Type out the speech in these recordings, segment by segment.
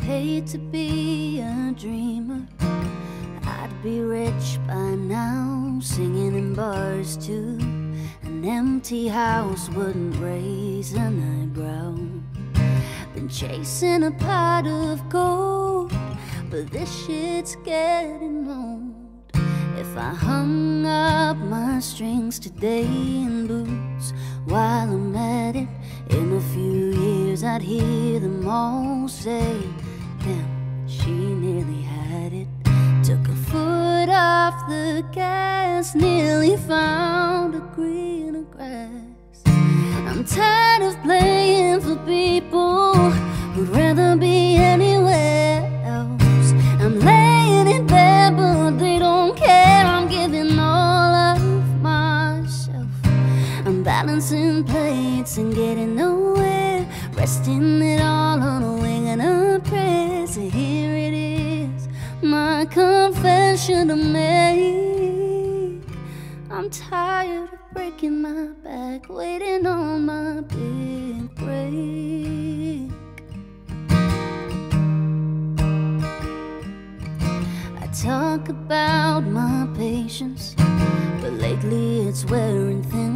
hate to be a dreamer. I'd be rich by now, singing in bars too. An empty house wouldn't raise an eyebrow. Been chasing a pot of gold, but this shit's getting old. If I hung up my strings today in boots while I'm at it, in a few years I'd hear them all say, Damn, she nearly had it. Took a foot off the gas, nearly found a greener grass. I'm tired of playing for people who'd rather be anywhere else. I'm laying in bed, but they don't care. I'm giving all of myself. I'm balancing plates and getting nowhere. Resting it all on a wing and a prayer. So here it is, my confession to make. I'm tired of breaking my back, waiting on my big break. I talk about my patience, but lately it's wearing thin.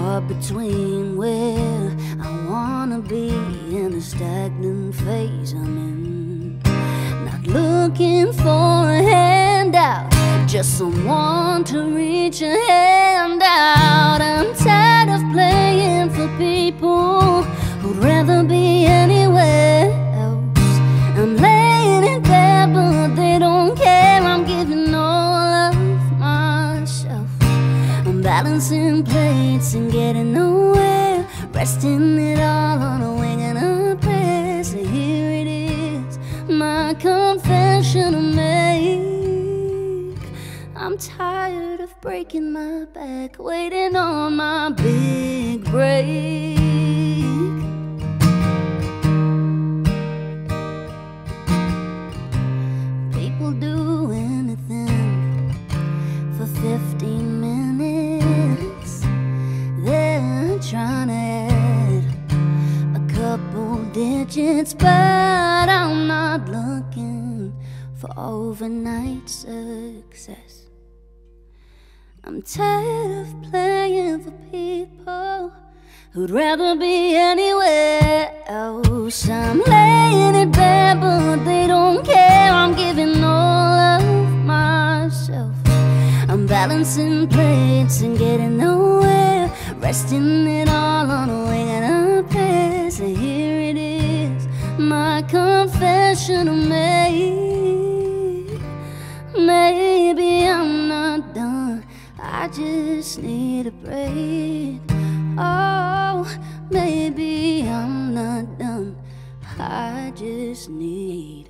Caught between where I wanna be and the stagnant phase I'm in. Not looking for a handout, just someone to reach a balancing plates and getting nowhere. Resting it all on a wing and a prayer. So here it is, my confession to make. I'm tired of breaking my back, waiting on my big break. People do trying to add a couple digits, but I'm not looking for overnight success. I'm tired of playing for people who'd rather be anywhere else. I'm laying in bed, but they don't care. I'm giving all of myself. I'm balancing plates and getting nowhere. Resting it all on a wing and a prayer. So here it is, my confession to make. Maybe I'm not done. I just need a break. Oh, maybe I'm not done. I just need.